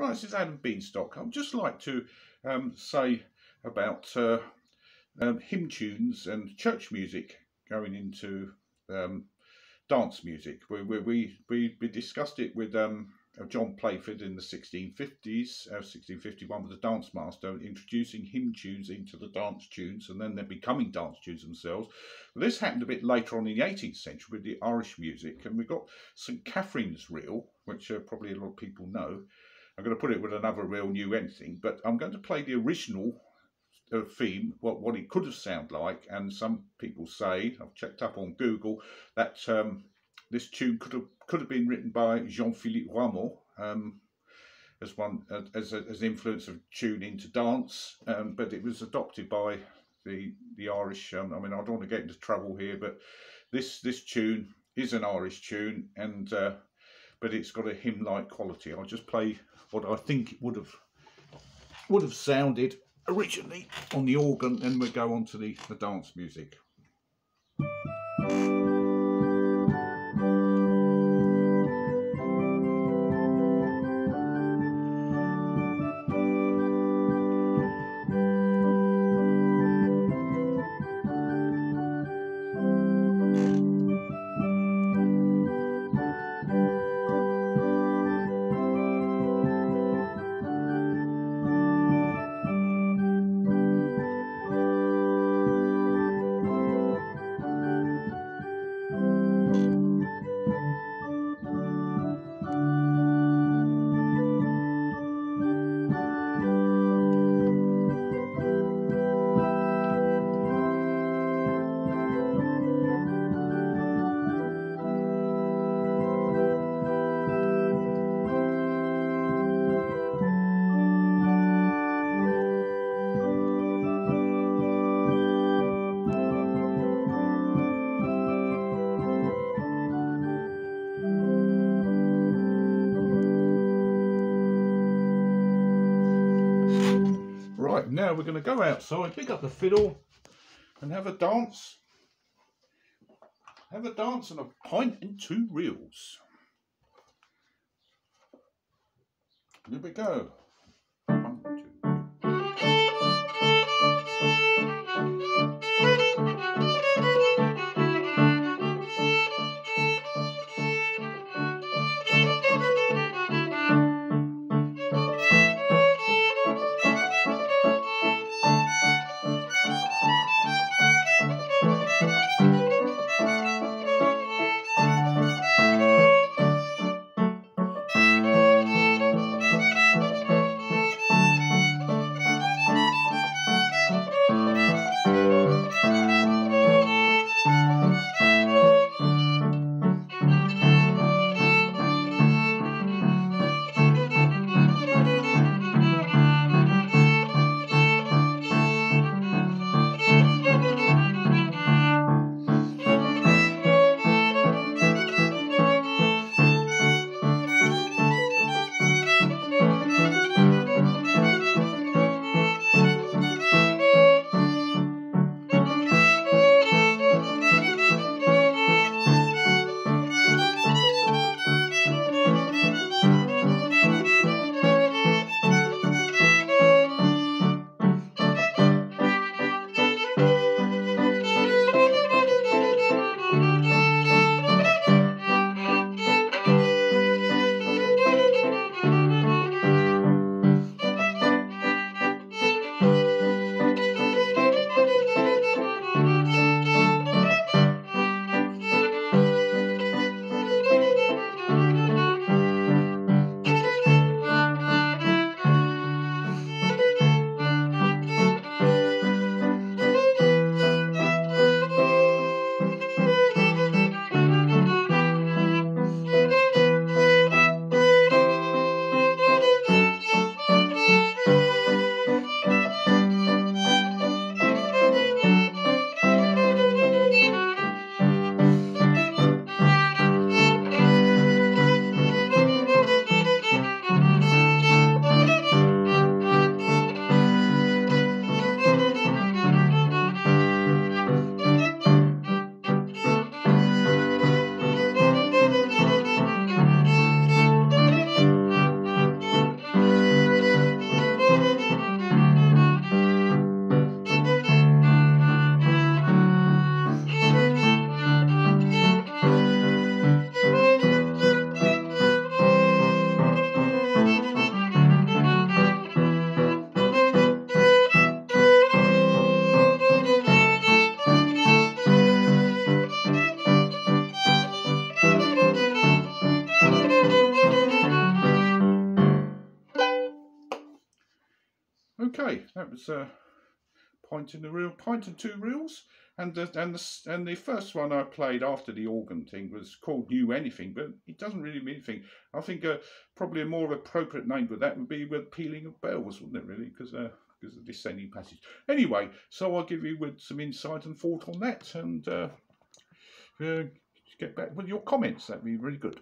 Right, this is Adam Beanstock. I'd just like to um, say about uh, um, hymn tunes and church music going into um, dance music. We, we, we, we discussed it with um, John Playford in the 1650s, uh, 1651 with the dance master, introducing hymn tunes into the dance tunes and then they're becoming dance tunes themselves. But this happened a bit later on in the 18th century with the Irish music and we've got St Catherine's Reel, which uh, probably a lot of people know, I'm going to put it with another reel new anything, but I'm going to play the original uh, theme, what, what it could have sounded like, and some people say, I've checked up on Google, that um, this tune could have could have been written by Jean-Philippe Rameau, um, as one as, a, as an influence of tune into dance, um, but it was adopted by the the Irish. Um, I mean, I don't want to get into trouble here, but this this tune is an Irish tune, and uh, but it's got a hymn-like quality. I'll just play what I think it would have would have sounded originally on the organ, then we'll go on to the, the dance music. Right, now we're going to go outside, pick up the fiddle and have a dance. Have a dance and a pint and two reels. Here we go. Okay, that was a uh, pint in the reel, and two reels, and the, and the and the first one I played after the organ thing was called New Anything, but it doesn't really mean anything. I think uh, probably a more appropriate name for that would be with Pealing of Bells, wouldn't it? Really, because uh, because of descending passage. Anyway, so I'll give you with some insight and thought on that, and uh, uh, get back with your comments. That'd be really good.